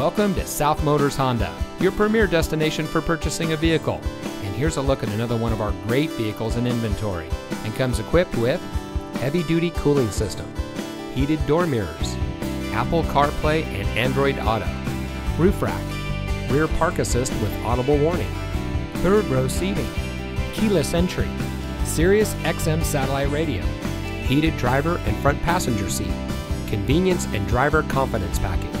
Welcome to South Motors Honda, your premier destination for purchasing a vehicle. And here's a look at another one of our great vehicles in inventory and comes equipped with heavy duty cooling system, heated door mirrors, Apple CarPlay and Android Auto, roof rack, rear park assist with audible warning, third row seating, keyless entry, Sirius XM satellite radio, heated driver and front passenger seat, convenience and driver confidence package,